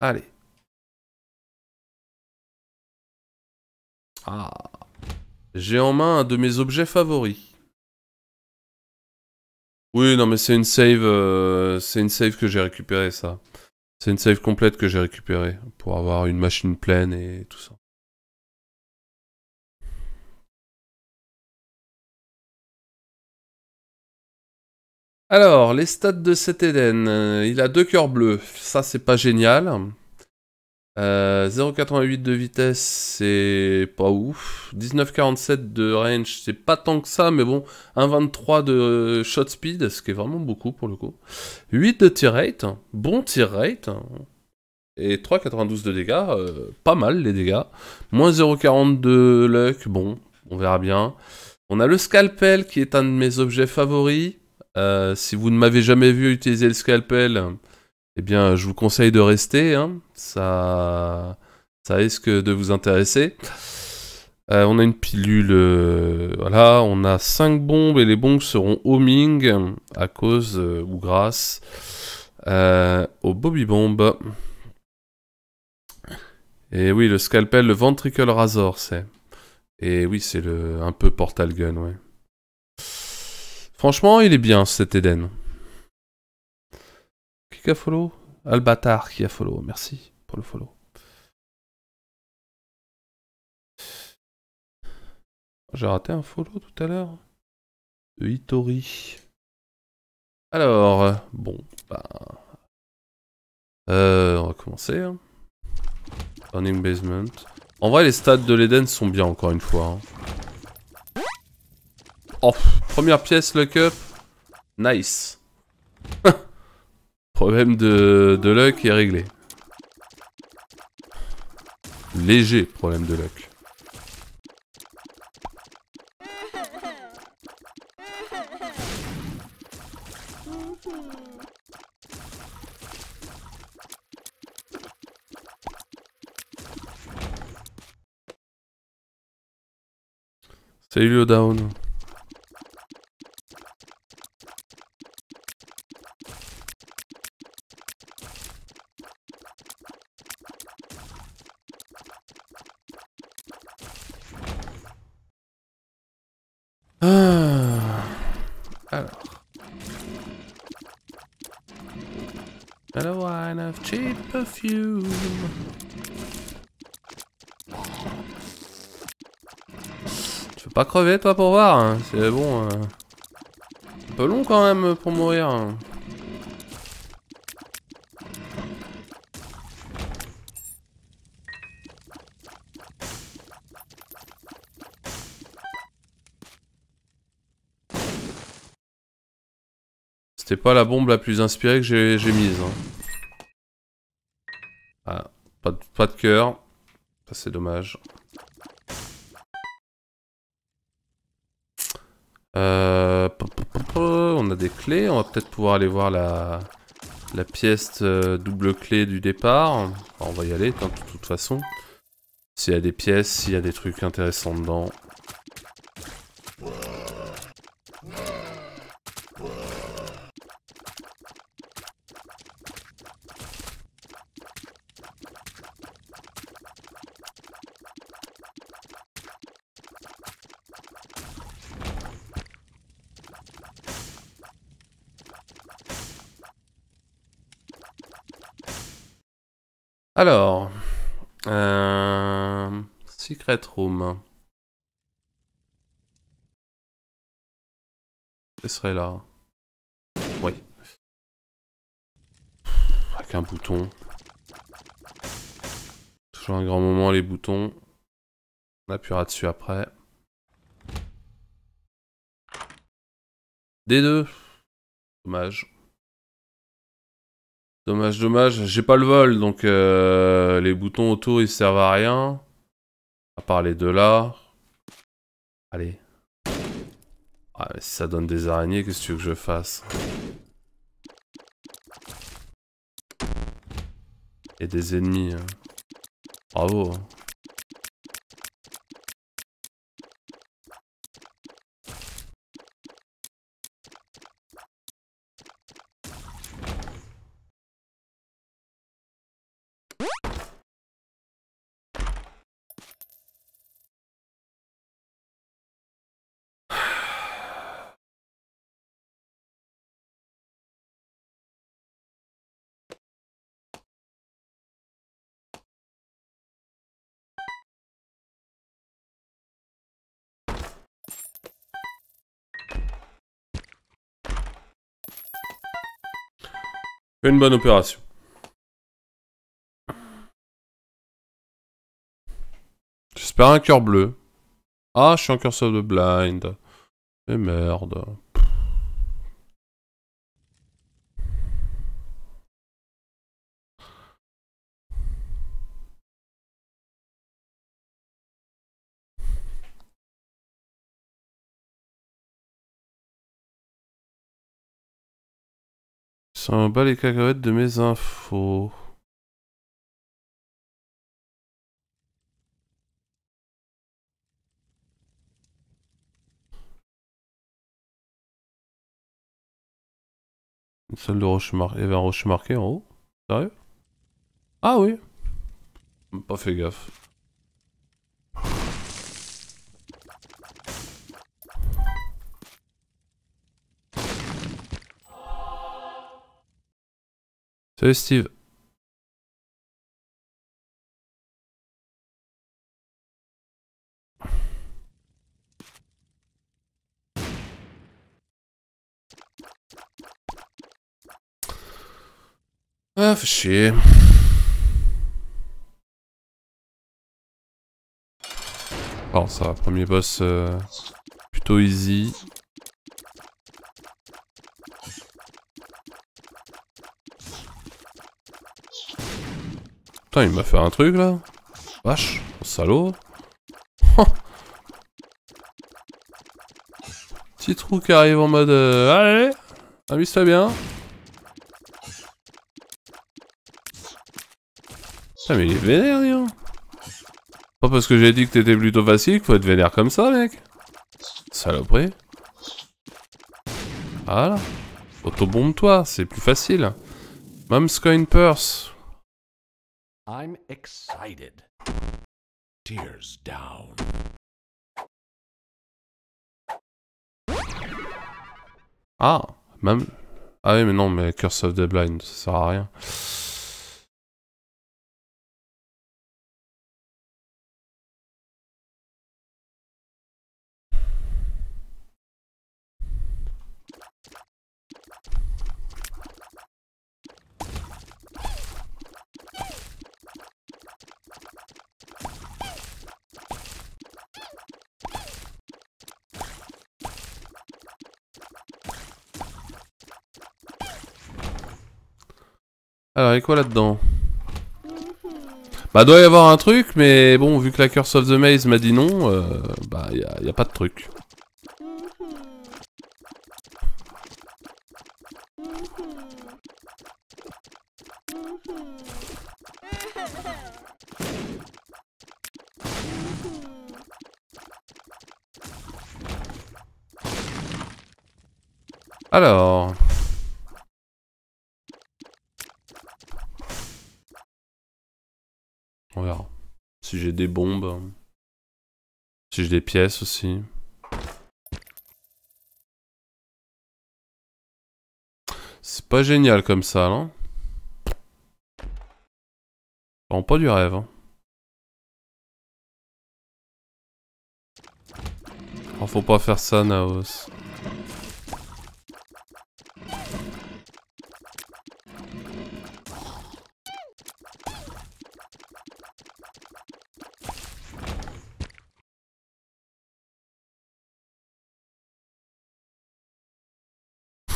Allez. Ah. J'ai en main un de mes objets favoris. Oui, non, mais c'est une save. euh, c'est une save que j'ai récupérée, ça. C'est une save complète que j'ai récupérée pour avoir une machine pleine et tout ça. Alors, les stats de cet Eden. euh, il a deux cœurs bleus. Ça, c'est pas génial. Euh, 0,88 de vitesse, c'est pas ouf. 19,47 de range, c'est pas tant que ça, mais bon. 1,23 de shot speed, ce qui est vraiment beaucoup pour le coup. 8 de tir rate, bon tir rate. Et 3,92 de dégâts, euh, pas mal les dégâts. Moins 0,40 de luck, bon, on verra bien. On a le scalpel qui est un de mes objets favoris. Euh, si vous ne m'avez jamais vu utiliser le scalpel, eh bien, je vous conseille de rester. hein. Ça, ça risque de vous intéresser. Euh, on a une pilule. euh, voilà, on a 5 bombes et les bombes seront homing à cause ou grâce euh, au Bobby Bomb. Et oui, le scalpel, le ventricle razor, c'est. Et oui, c'est le un peu portal gun, ouais. Franchement, il est bien cet Eden. Qui a follow? Albatar qui a follow, merci pour le follow. J'ai raté un follow tout à l'heure. De. Alors, bon, bah. Euh, on va commencer. hein. Running basement. En vrai, les stats de l'Eden sont bien, encore une fois. hein. Oh, première pièce, luck up. Nice. Problème de, de luck est réglé. Léger problème de luck. Salut le. Pas crever toi pour voir hein C'est bon. euh, Un peu long quand même pour mourir. hein. C'était pas la bombe la plus inspirée que j'ai mise. hein. Ah, pas de, pas de cœur. C'est dommage. Euh, on a des clés, on va peut-être pouvoir aller voir la, la pièce euh, double clé du départ. On va y aller, de toute façon. S'il y a des pièces, s'il y a des trucs intéressants dedans. Alors, euh, Secret Room. Ce serait là. Oui. Avec un bouton. Toujours un grand moment les boutons. On appuiera dessus après. D2. Dommage. Dommage, dommage. J'ai pas le vol, donc euh, les boutons autour ils servent à rien. À part les deux là. Allez. Ah, mais si ça donne des araignées, qu'est-ce que tu veux que je fasse? Et des ennemis. hein. Bravo. Une bonne opération. J'espère un cœur bleu. Ah, je suis en of the blind. Mais merde. Me bat les cacahuètes de mes infos. Une salle de roche marquée. Il y avait un rocher marqué en haut Sérieux? Ah oui Pas fait gaffe. Salut Steve. Ah, fait chier. Bon, ça va, premier boss euh, plutôt easy. Putain, il m'a fait un truc là. Vache, salaud. Petit trou qui arrive en mode euh, Allez, amuse-toi bien. Putain, mais il est vénère, rien. Pas parce que j'ai dit que t'étais plutôt facile qu'il faut être vénère comme ça, mec. Saloperie. Voilà. Autobombe-toi, c'est plus facile. Mom's coin purse. I'm excited. Tears down. Ah, même... Ah oui, mais non, mais Curse of the Blind, ça sert à rien. Alors, il y a quoi là-dedans? Bah, doit y avoir un truc, mais bon, vu que la Curse of the Maze m'a dit non, euh, bah, il y a, pas de truc. Alors... On verra. Si j'ai des bombes. Si j'ai des pièces aussi. C'est pas génial comme ça, non? Bon, pas du rêve. Hein. Oh, faut pas faire ça, Naos.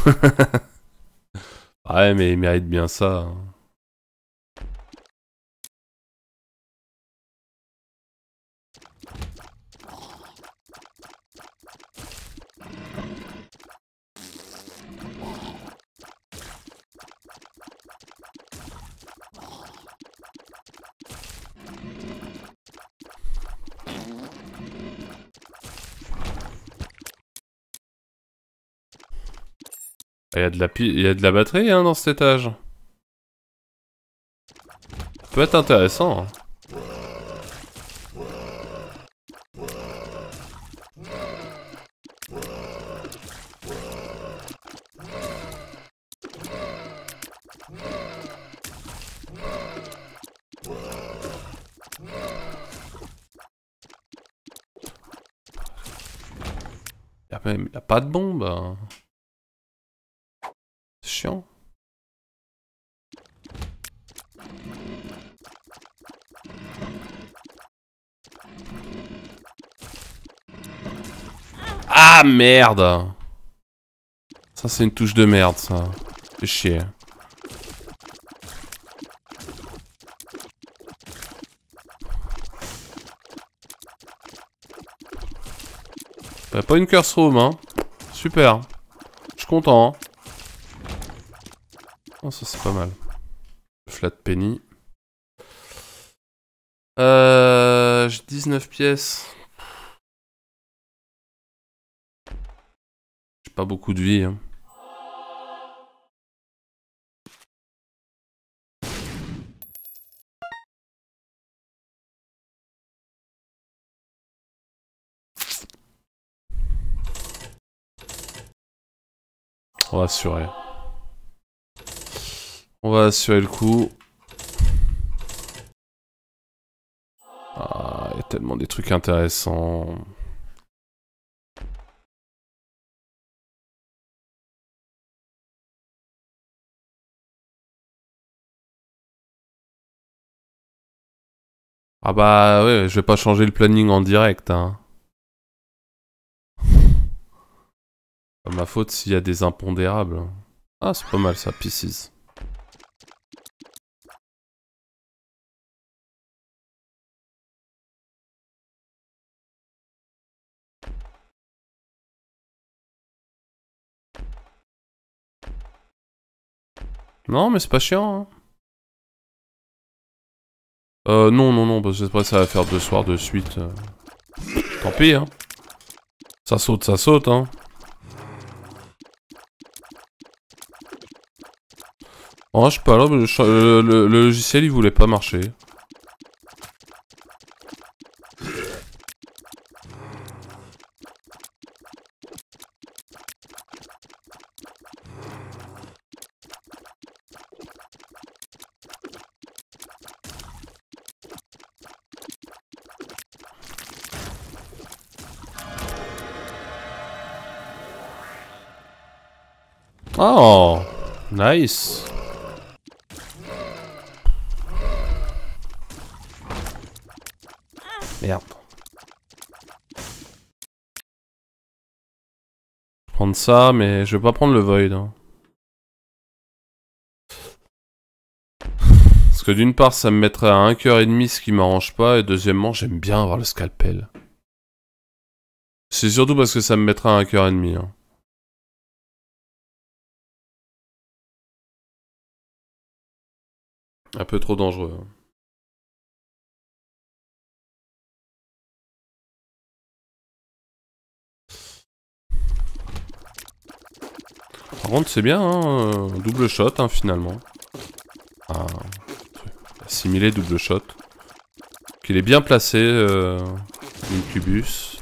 ouais, mais il mérite bien ça. hein. Y, a de la il y a de la batterie hein, dans cet étage. Ça peut être intéressant. hein. Y a, pas de bombe. Merde Ça c'est une touche de merde ça. C'est chier. Y'a pas une curse room hein. Super. Je suis content. Hein. Oh ça c'est pas mal. Flat penny. Euh, j'ai 19 pièces. Pas beaucoup de vie. Hein. On va assurer. On va assurer le coup. Ah, il y a tellement des trucs intéressants. Ah bah ouais, je vais pas changer le planning en direct. Hein. Pas ma faute s'il y a des impondérables. Ah, c'est pas mal ça, Pieces. Non, mais c'est pas chiant. Hein. Euh, non, non, non, parce que après ça va faire deux soirs de suite. Euh. Tant pis, hein. Ça saute, ça saute, hein. Oh, je sais pas, là, le, le logiciel il voulait pas marcher. Nice. Merde. Prendre ça, mais je vais pas prendre le void. Hein. Parce que d'une part, ça me mettrait à 1 cœur et demi, ce qui m'arrange pas, et deuxièmement, j'aime bien avoir le scalpel. C'est surtout parce que ça me mettra à 1 cœur et demi. Hein. Un peu trop dangereux. Hein. Par contre, c'est bien, hein, double shot hein, finalement. Ah, assimilé double shot. Qu'il est bien placé, euh, Incubus.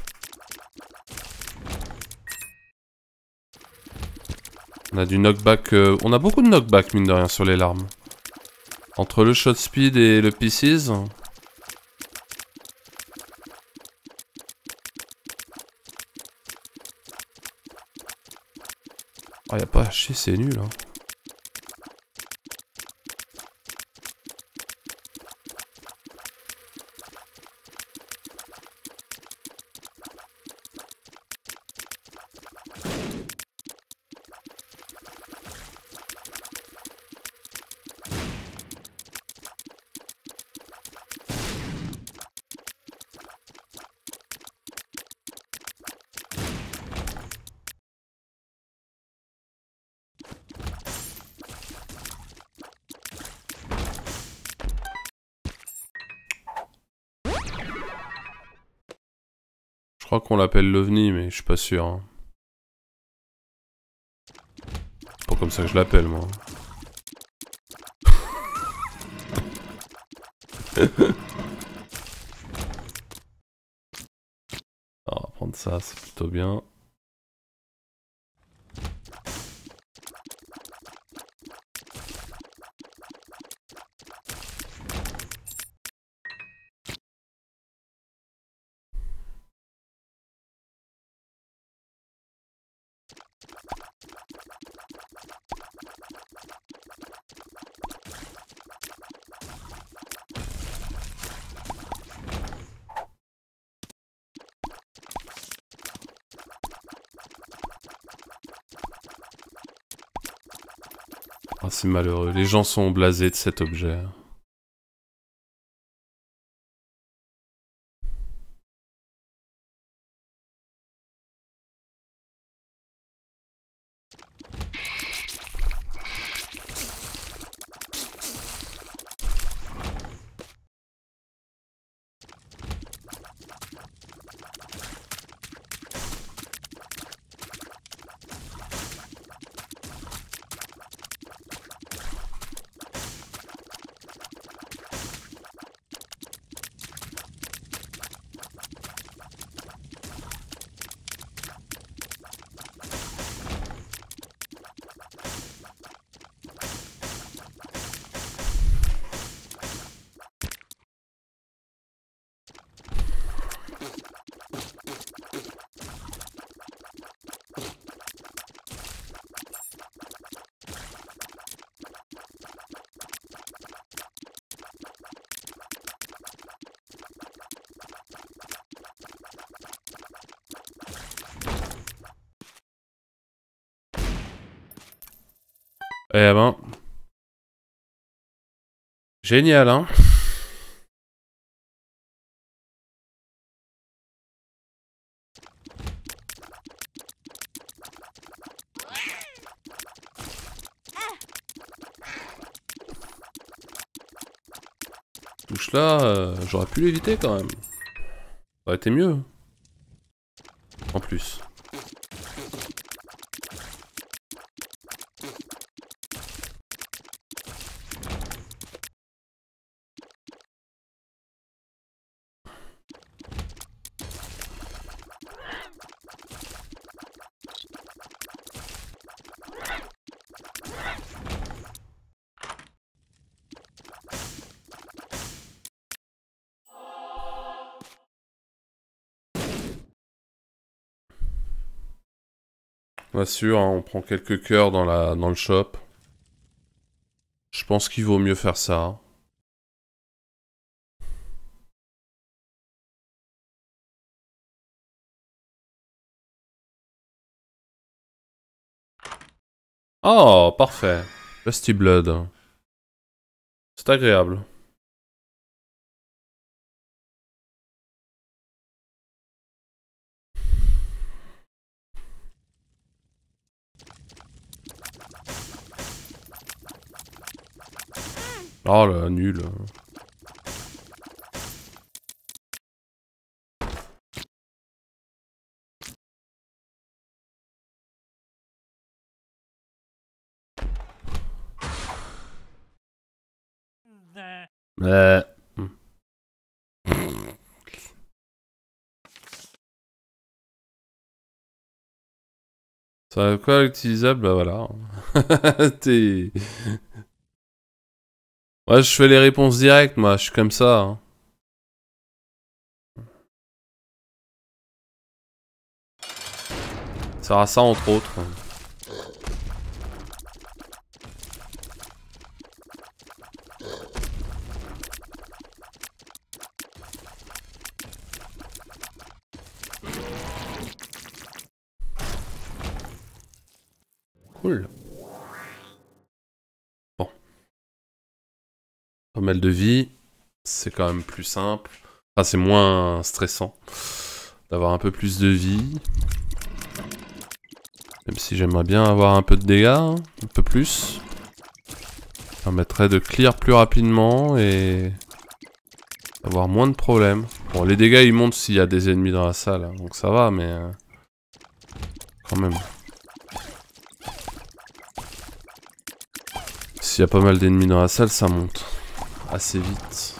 On a du knockback, euh, on a beaucoup de knockback mine de rien sur les larmes. Entre le shot speed et le pieces. Oh, y'a pas à chier, c'est nul. Hein. Qu'on l'appelle l'OVNI, mais je suis pas sûr. Hein. C'est pas comme ça que je l'appelle, moi. on va prendre ça, c'est plutôt bien. C'est malheureux. Les gens sont blasés de cet objet. Eh ben. Génial, hein Touche là, euh, j'aurais pu l'éviter quand même. Ça aurait été mieux. En plus. Bien sûr, hein, on prend quelques cœurs dans, la, dans le shop. Je pense qu'il vaut mieux faire ça. Oh, parfait. Rusty Blood. C'est agréable. Oh là, nul. Ouais. Ça quoi utilisable Bah voilà. T'es... Ouais, je fais les réponses directes, moi, je suis comme ça. Hein. Ça sert à ça, entre autres. Mal de vie. C'est quand même plus simple. Enfin, c'est moins stressant d'avoir un peu plus de vie. Même si j'aimerais bien avoir un peu de dégâts, hein, un peu plus. Ça permettrait de clear plus rapidement et avoir moins de problèmes. Bon, les dégâts ils montent s'il y a des ennemis dans la salle, hein, donc ça va, mais euh, quand même. S'il y a pas mal d'ennemis dans la salle, ça monte assez vite.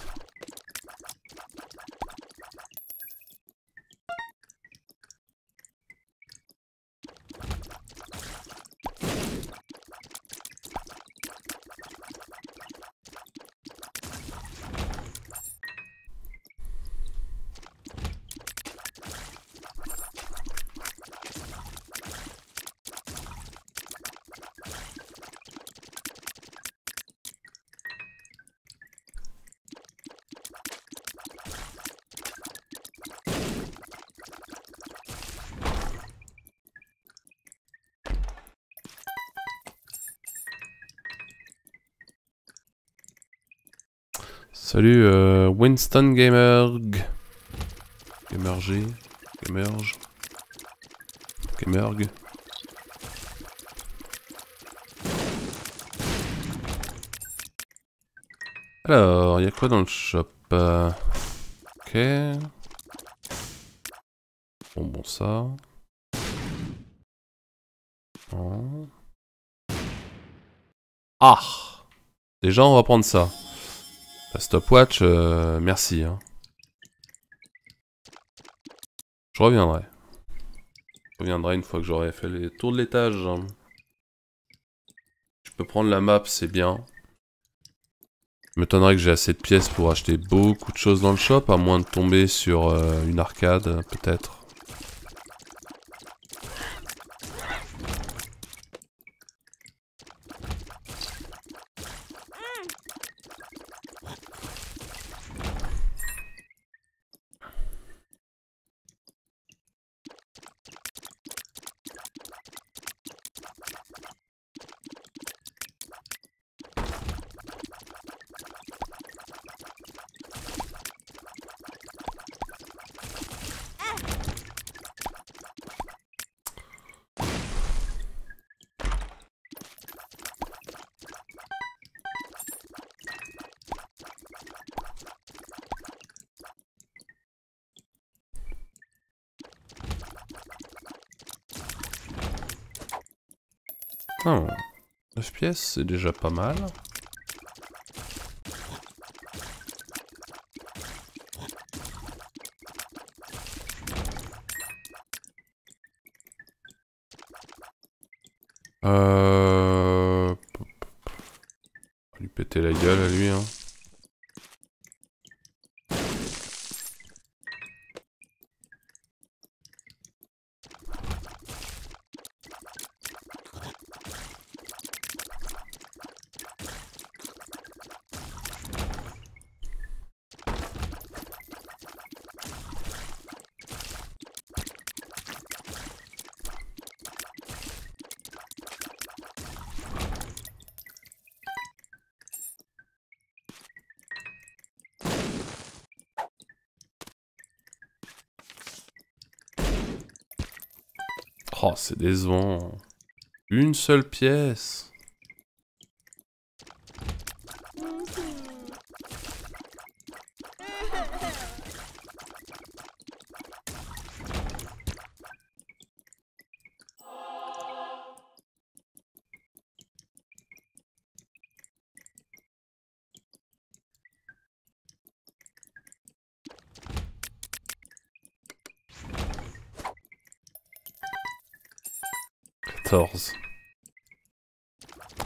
Salut euh, Winston Gamerg. Gamerg. Gamerg. Gamerg. Alors, il y a quoi dans le shop euh, Ok. Bon, bon, ça. Ah Déjà, on va prendre ça. La stopwatch, euh, merci. Hein. Je reviendrai. Je reviendrai une fois que j'aurai fait les tours de l'étage. Je peux prendre la map, c'est bien. Je m'étonnerait que j'ai assez de pièces pour acheter beaucoup de choses dans le shop, à moins de tomber sur euh, une arcade, peut-être. 9 pièces, c'est déjà pas mal. Euh... On va lui péter la gueule à lui, hein. 'Oh, c'est décevant. Une seule pièce. 14.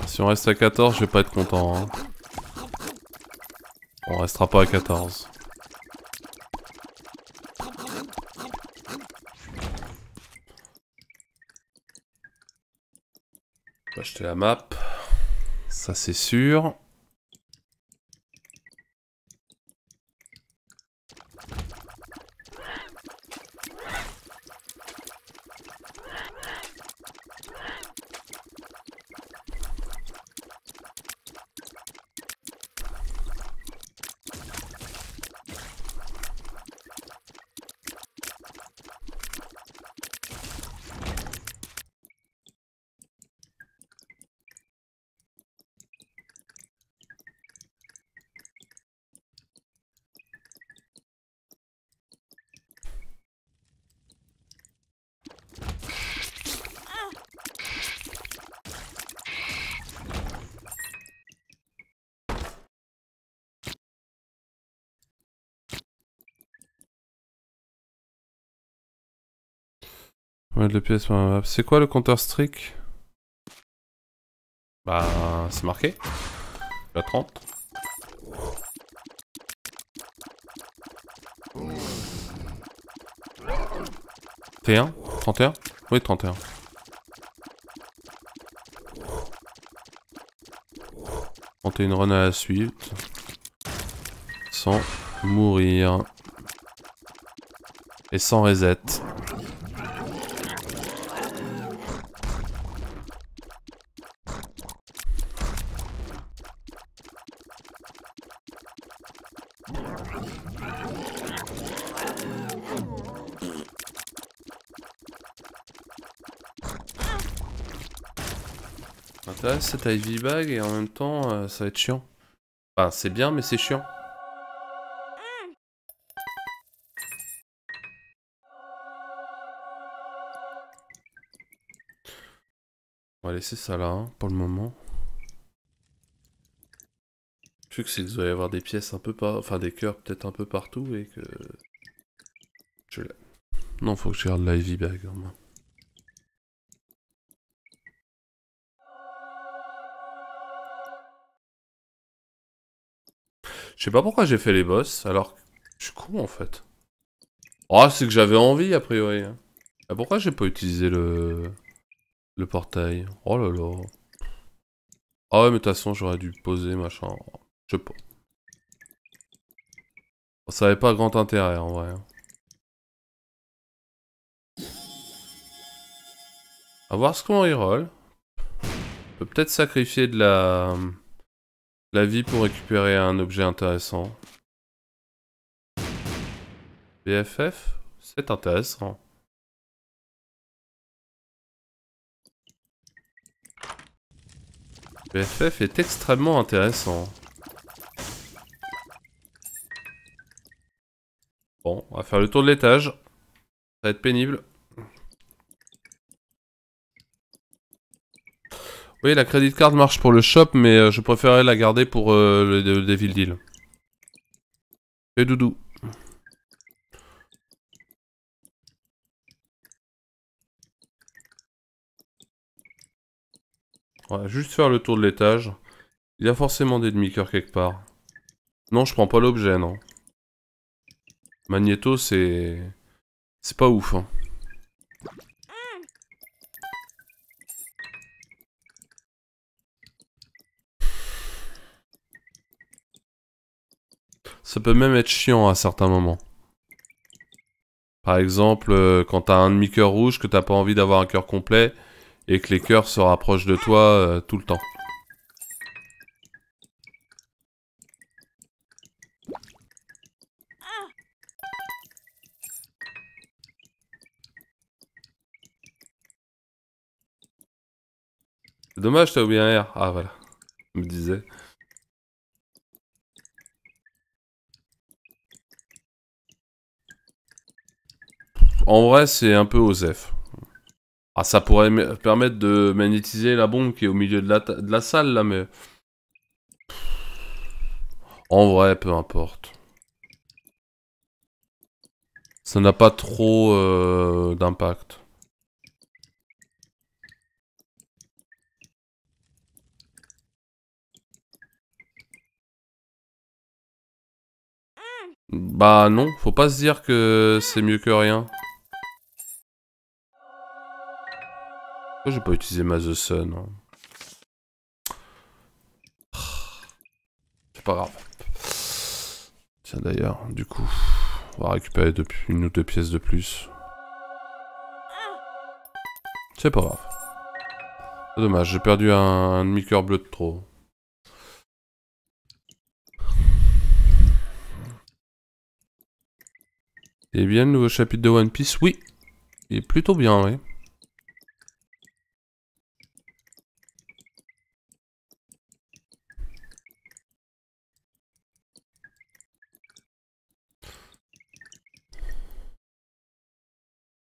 Si on reste à 14, je vais pas être content. Hein. On restera pas à 14. On acheter la map. Ça c'est sûr. Pièces. C'est quoi le Counter-Strike Bah, c'est marqué. La 30. T1 31 Oui, 31. Tenter une run à la suite. Sans mourir. Et sans reset. Cette Ivy Bag et en même temps euh, ça va être chiant. Enfin c'est bien mais c'est chiant. On va laisser ça là hein, pour le moment. Le truc c'est qu'il doit y avoir des pièces un peu par... Enfin des cœurs peut-être un peu partout et que... Je l'ai. Non faut que je garde l'Ivy Bag en main. Sais pas pourquoi j'ai fait les boss, alors je suis con en fait. Oh, c'est que j'avais envie a priori. Hein. Ah, pourquoi j'ai pas utilisé le... le portail? Oh là là. Ah ouais, mais de toute façon, j'aurais dû poser machin. Je sais pas. Ça avait pas grand intérêt en vrai. A voir ce qu'on reroll. On peut peut-être sacrifier de la... La vie pour récupérer un objet intéressant. BFF C'est intéressant. BFF est extrêmement intéressant. Bon, on va faire le tour de l'étage. Ça va être pénible. Oui, la credit card marche pour le shop, mais euh, je préférerais la garder pour euh, le, le Devil Deal. Et doudou. Va juste faire le tour de l'étage. Il y a forcément des demi-cœurs quelque part. Non, je prends pas l'objet, non. Magneto, c'est... C'est pas ouf, hein. Ça peut même être chiant à certains moments. Par exemple, euh, quand t'as un demi-cœur rouge, que t'as pas envie d'avoir un cœur complet, et que les cœurs se rapprochent de toi euh, tout le temps. Dommage, t'as oublié un R. Ah voilà, je me disais. En vrai, c'est un peu osef. Ah, ça pourrait permettre de magnétiser la bombe qui est au milieu de la, salle, là, mais... En vrai, peu importe. Ça n'a pas trop euh, d'impact. Bah non, faut pas se dire que c'est mieux que rien. J'ai pas utilisé ma The Sun hein C'est pas grave. Tiens d'ailleurs, du coup, on va récupérer une ou deux pièces de plus. C'est pas grave. Dommage, j'ai perdu un, demi-cœur bleu de trop. Et bien le nouveau chapitre de One Piece Oui. Il est plutôt bien, oui.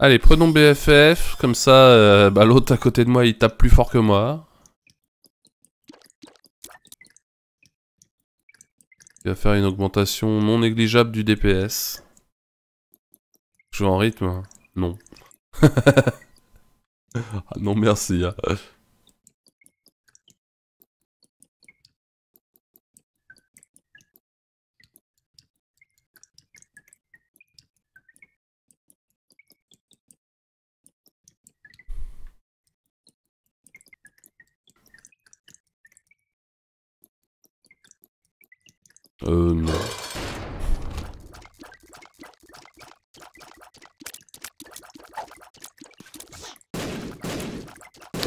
Allez, prenons BFF, comme ça, euh, bah, l'autre à côté de moi, il tape plus fort que moi. Il va faire une augmentation non négligeable du DPS. Je en rythme hein. Non. ah non, merci. Hein. Euh, non.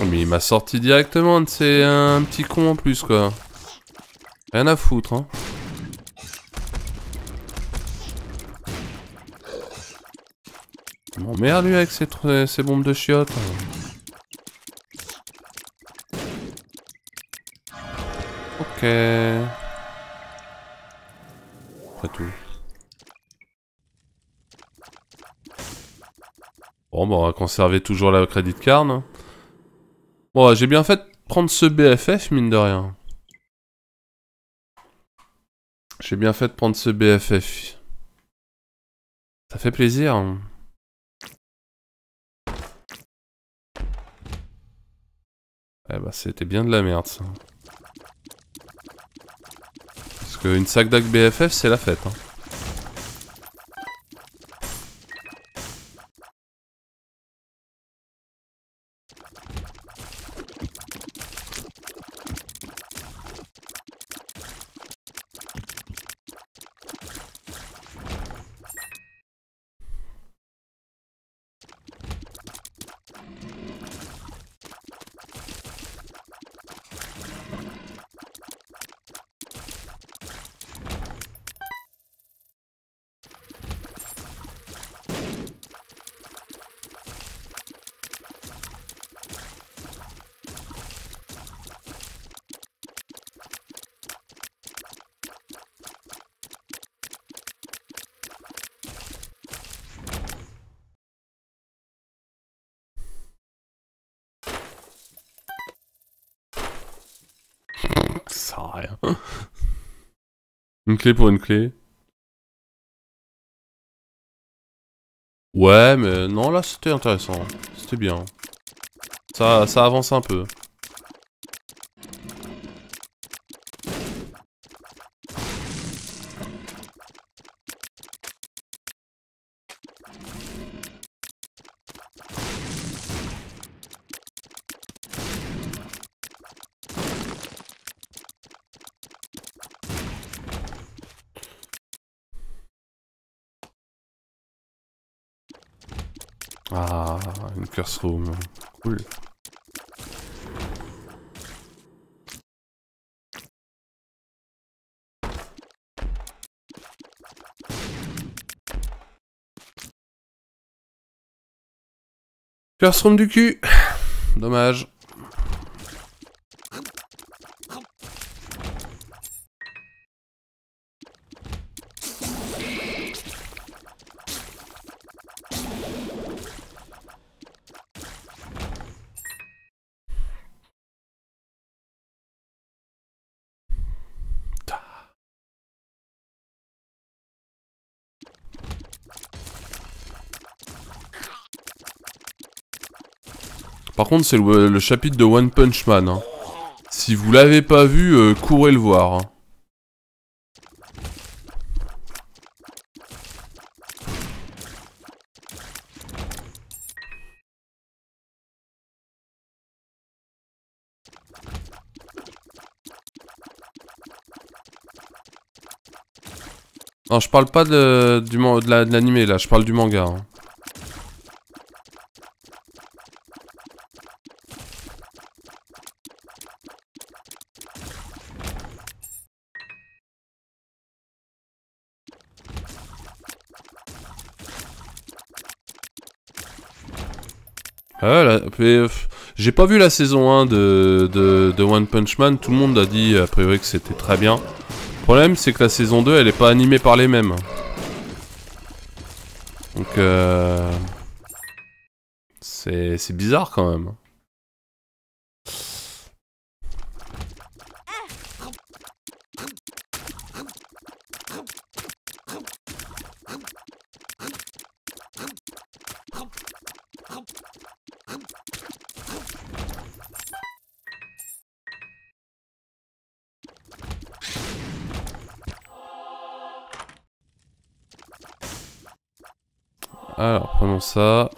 Mais il m'a sorti directement, c'est un petit con en plus, quoi. Rien à foutre, hein. M'emmerde, lui, avec ses, ses bombes de chiottes. Hein. Ok. Tout. Bon, bah, on va conserver toujours la credit card. Bon, j'ai bien fait prendre ce BFF, mine de rien. J'ai bien fait de prendre ce BFF. Ça fait plaisir. hein. Eh bah, c'était bien de la merde, ça. Qu'une sac d'AC BFF, c'est la fête. hein. Une clé pour une clé. Ouais, mais non, là c'était intéressant. C'était bien. Ça, ça avance un peu. Une curse room. Cool. Curse room du cul. Dommage. Par contre, c'est le, chapitre de One Punch Man. hein. Si vous l'avez pas vu, euh, courez le voir. hein. Non, je parle pas de, de la- de l'animé là, je parle du manga. hein. Ah, j'ai pas vu la saison 1 de, de, de One Punch Man, tout le monde a dit a priori que c'était très bien. Le problème c'est que la saison 2 elle est pas animée par les mêmes. Donc euh... C'est bizarre quand même. Ça.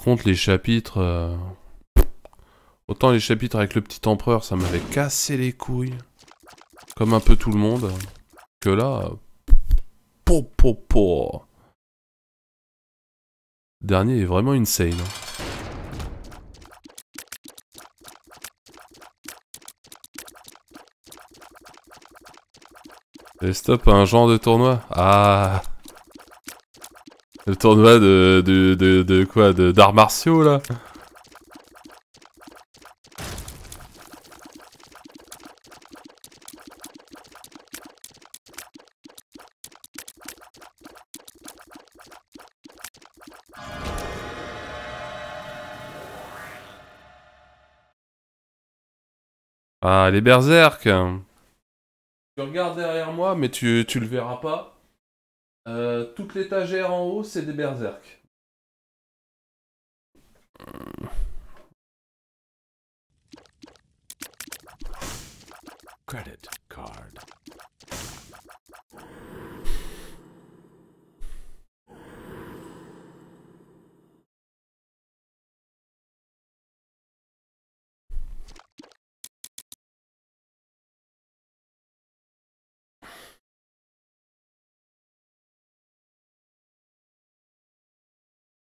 Par contre, les chapitres... euh, Autant les chapitres avec le petit empereur, ça m'avait cassé les couilles. Comme un peu tout le monde. Que là... Po, po, po. Dernier est vraiment insane. Et stop, un genre de tournoi Ah Le tournoi de, de, de, de quoi D'arts martiaux, là Ah, les berserk Tu regardes derrière moi, mais tu, tu le verras pas. Euh, toute l'étagère en haut, c'est des berserk. Credit card.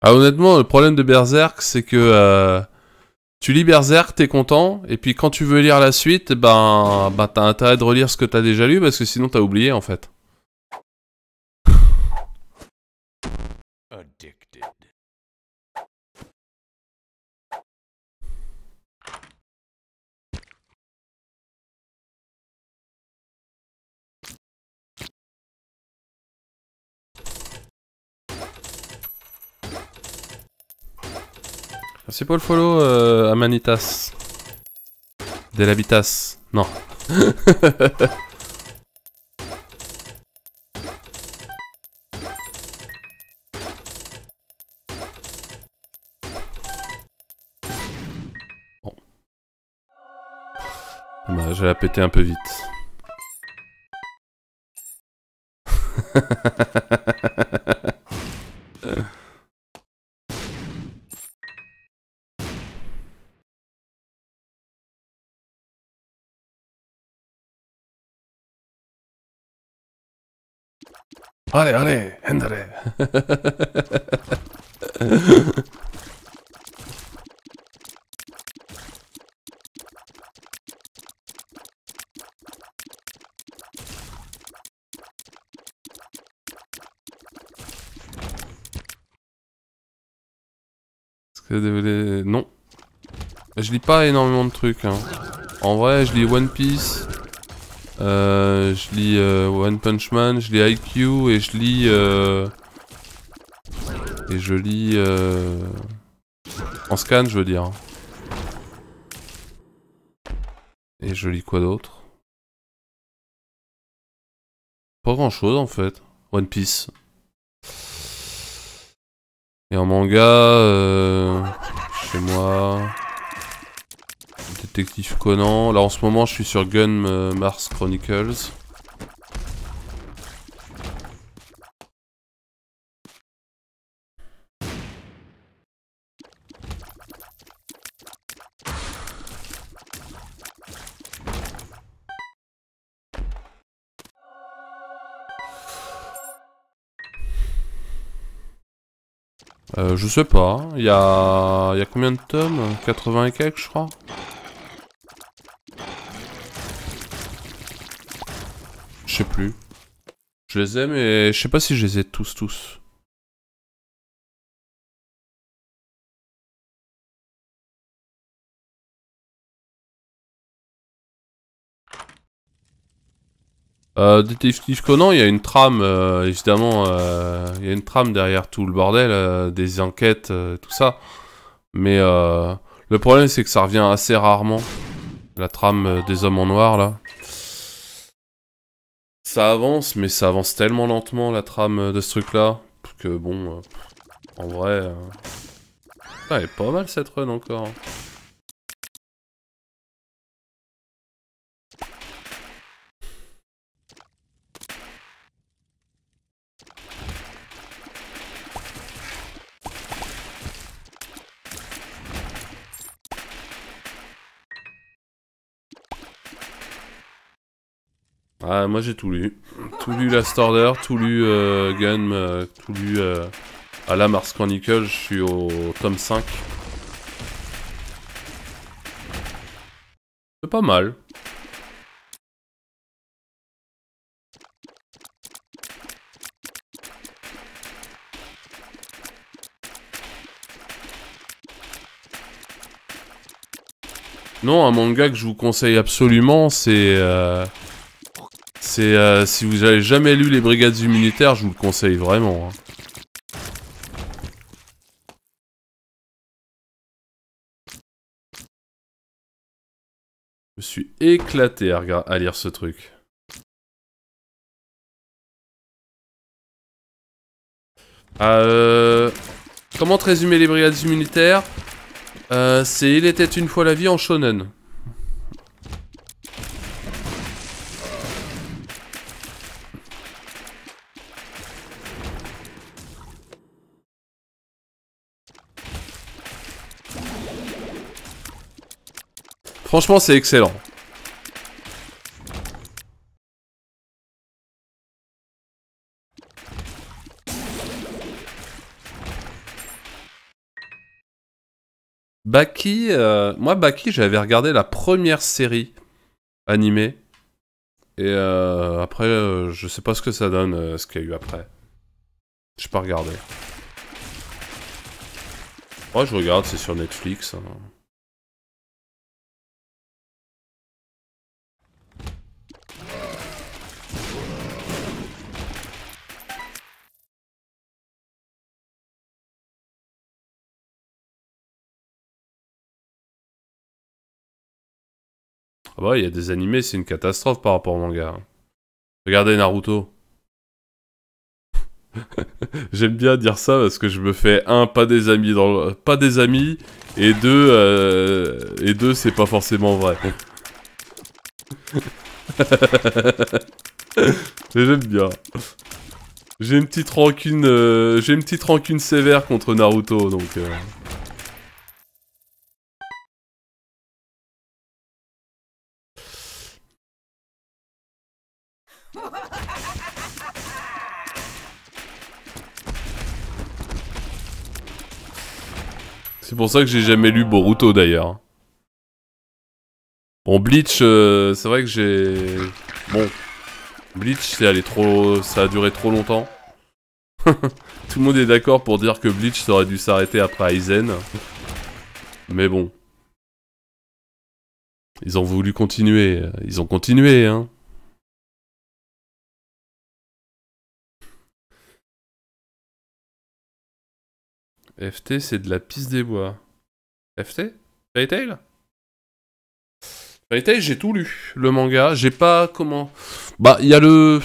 Ah, honnêtement, le problème de berserk, c'est que euh, tu lis berserk, t'es content, et puis quand tu veux lire la suite, ben, ben t'as intérêt de relire ce que t'as déjà lu, parce que sinon t'as oublié, en fait. C'est pas le follow, euh, Amanitas. Delabitas. Non. Bon. Bah, je la péter un peu vite. Allez, allez, voulez- Non. Je lis pas énormément de trucs. hein. En vrai, je lis One Piece. Euh, je lis euh, One Punch Man, je lis IQ et je lis euh, et je lis euh, en scan, je veux dire. Et je lis quoi d'autre? Pas grand chose en fait. One Piece. Et en manga, euh, chez moi. Détective Conan. Là en ce moment je suis sur Gun euh, Mars Chronicles. Euh, je sais pas, il y a... y a combien de tomes 80 et quelques je crois? Je sais plus. Je les ai, mais je sais pas si je les ai tous, tous. Euh, Détective Conan, il y a une trame, euh, évidemment, euh, il y a une trame derrière tout le bordel, euh, des enquêtes, tout ça. Mais le problème, c'est que ça revient assez rarement. La trame des hommes en noir, là. Ça avance, mais ça avance tellement lentement, la trame euh, de ce truc-là, que bon, euh, en vrai... euh, elle est pas mal cette run encore. Ah, moi j'ai tout lu. Tout lu Last Order, tout lu euh, Gun, euh, tout lu... Euh... Ah là, Mars Chronicle, je suis au tome 5. C'est pas mal. Non, un manga que je vous conseille absolument, c'est... C'est... Euh, si vous avez jamais lu Les Brigades Immunitaires, je vous le conseille vraiment. hein. Je me suis éclaté à, lire ce truc. Ah, euh, Comment te résumer les brigades immunitaires? Euh, C'est Il était une fois la vie en shonen. Franchement, c'est excellent. Baki, euh, moi Baki, j'avais regardé la première série animée. Et euh, après, euh, je sais pas ce que ça donne, ce qu'il y a eu après. J'ai pas regardé. Ouais, je regarde, c'est sur Netflix. hein. Bah, il y a des animés, c'est une catastrophe par rapport au manga. Regardez Naruto. J'aime bien dire ça parce que je me fais un pas des amis dans le- pas des amis et deux euh, et deux c'est pas forcément vrai. J'aime bien. J'ai une petite rancune euh, j'ai une petite rancune sévère contre Naruto donc euh, C'est pour ça que j'ai jamais lu Boruto d'ailleurs. Bon, Bleach, euh, c'est vrai que j'ai. Bon. Bleach, c'est allé trop. Ça a duré trop longtemps. Tout le monde est d'accord pour dire que Bleach aurait dû s'arrêter après Aizen. Mais bon. Ils ont voulu continuer. Ils ont continué, hein. FT, c'est de la piste des bois. FT Fairy Tail? Fairy Tail, j'ai tout lu. Le manga, j'ai pas comment. Bah, il y a le.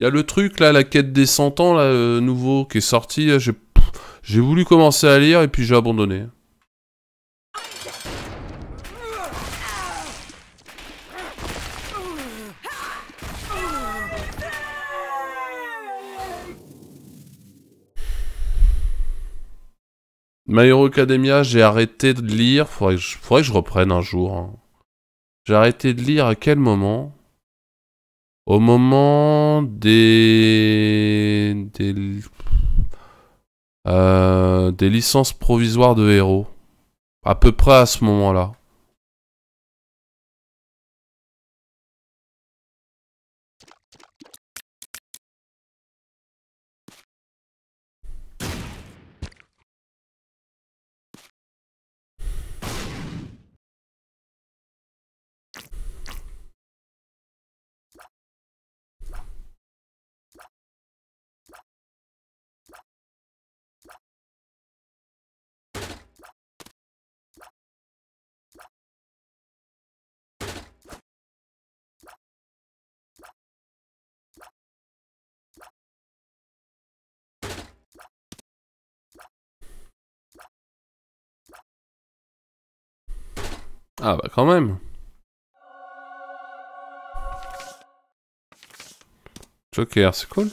Il y a le truc là, la quête des 100 ans, là, euh, nouveau, qui est sorti. j'ai voulu commencer à lire et puis j'ai abandonné. My Hero Academia, j'ai arrêté de lire. Faudrait que je, faudrait que je reprenne un jour. hein. J'ai arrêté de lire à quel moment? Au moment des. des. euh, des licences provisoires de héros. À peu près à ce moment-là. Ah bah quand même. Joker, c'est cool.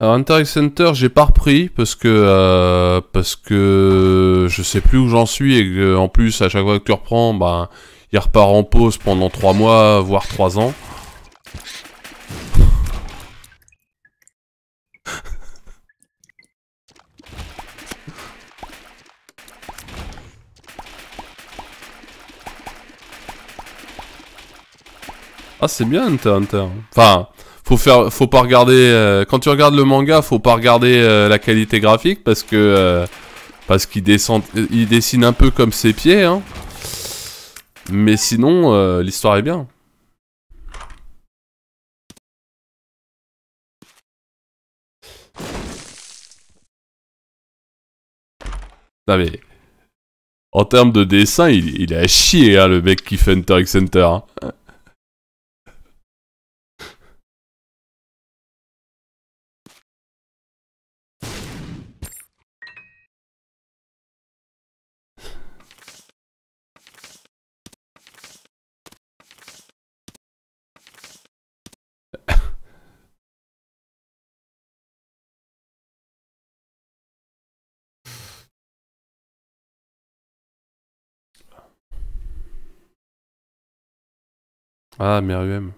Alors Hunter x Hunter, j'ai pas repris parce que euh, parce que je sais plus où j'en suis et que en plus à chaque fois que tu reprends, bah il repart en pause pendant 3 mois voire 3 ans. Ah c'est bien Hunter Hunter. Enfin, faut faire faut pas regarder euh, quand tu regardes le manga faut pas regarder euh, la qualité graphique parce que euh, parce qu'il descend il dessine un peu comme ses pieds hein. mais sinon l'histoire est bien non mais en termes de dessin il, à chier hein, le mec qui fait Hunter x Hunter hein. Ah, Meruem.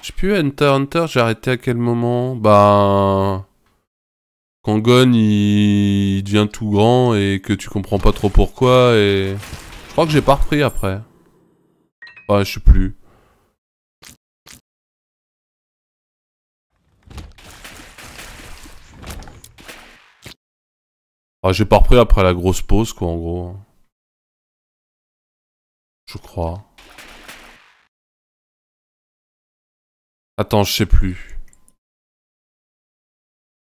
Je sais plus, Hunter Hunter, j'ai arrêté à quel moment? Bah... Quand Gon, il... il devient tout grand et que tu comprends pas trop pourquoi et... Je crois que j'ai pas repris après. Ouais, je sais plus. Ah, j'ai pas repris après la grosse pause, quoi, en gros. Je crois. Attends, je sais plus.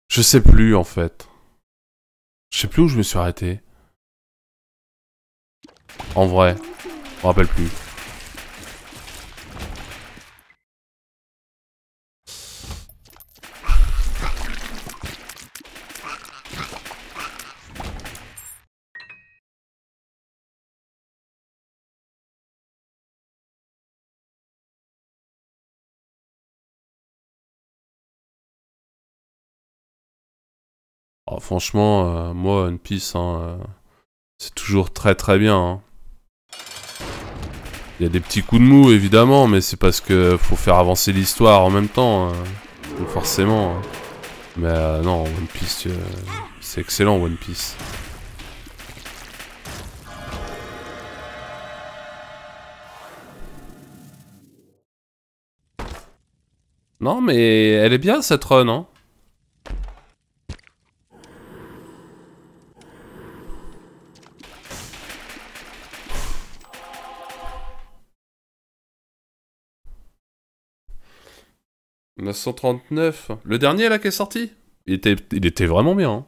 Je sais plus en fait. Je sais plus où je me suis arrêté. En vrai, je me rappelle plus. Franchement, euh, moi, One Piece, hein, euh, c'est toujours très très bien. hein. Il y a des petits coups de mou, évidemment, mais c'est parce que faut faire avancer l'histoire en même temps. hein. Forcément. Mais euh, non, One Piece, c'est excellent, One Piece. Non, mais elle est bien cette run, hein. « 939. Le dernier là qui est sorti? Il était, il était vraiment bien. hein.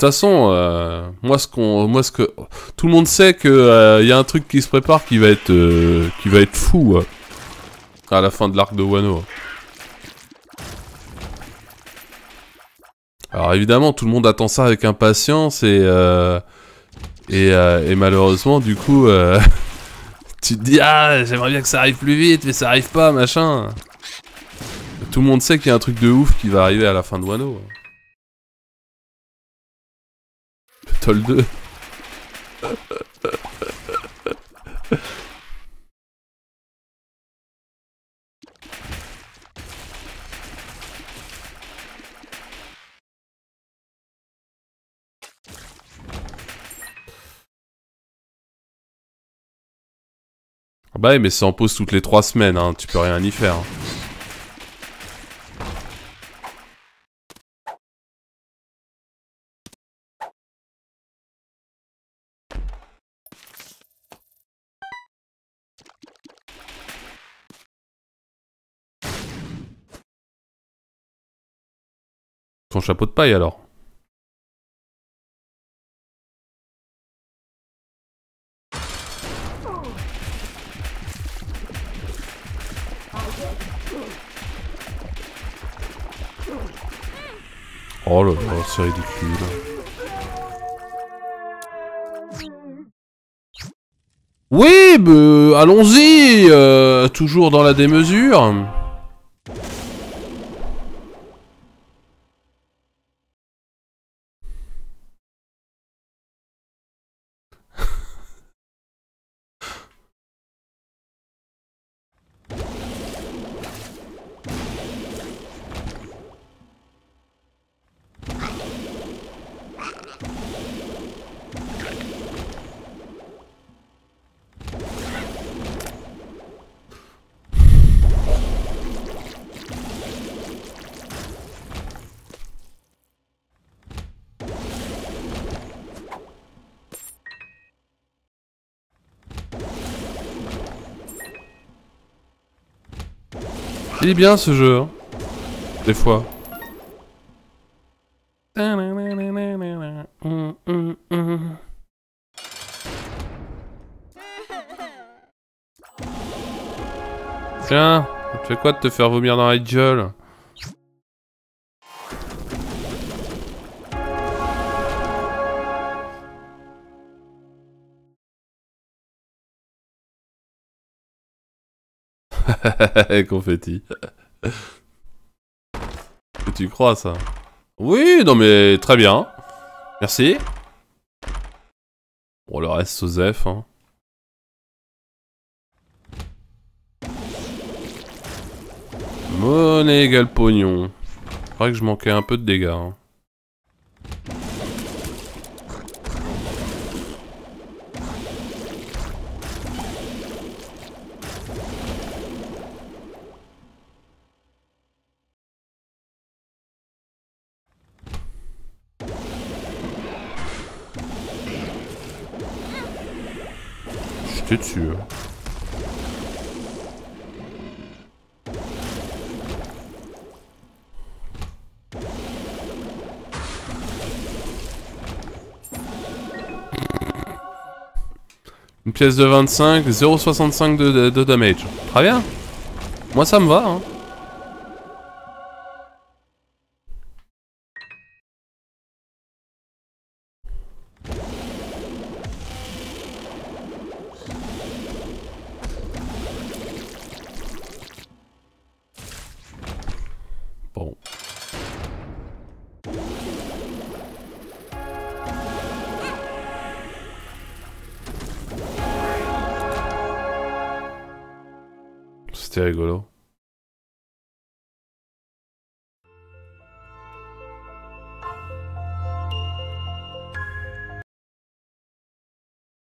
Toute façon, euh, moi ce qu'on, moi ce que, tout le monde sait que euh, y a un truc qui se prépare qui va être, euh, qui va être fou euh, à la fin de l'arc de Wano. Alors évidemment, tout le monde attend ça avec impatience et euh, et, et malheureusement, du coup, tu te dis ah j'aimerais bien que ça arrive plus vite, mais ça arrive pas, machin. Tout le monde sait qu'il y a un truc de ouf qui va arriver à la fin de Wano. Toll 2. Bah ouais, mais c'est en pause toutes les 3 semaines, hein, tu peux rien y faire. hein. Son chapeau de paille alors? Oh là là, c'est ridicule. Oui, bah, allons-y euh, Toujours dans la démesure. Il est bien ce jeu, hein. Des fois. Tiens, tu fais quoi de te faire vomir dans la gueule? Confetti. Tu crois ça? Oui, non mais très bien. Merci. Bon, le reste, Joseph. Hein. Monnaie égale pognon. Je crois que je manquais un peu de dégâts. Hein. Une pièce de 25, 0,65 de, de, de damage. Très bien. Moi ça me va. Hein.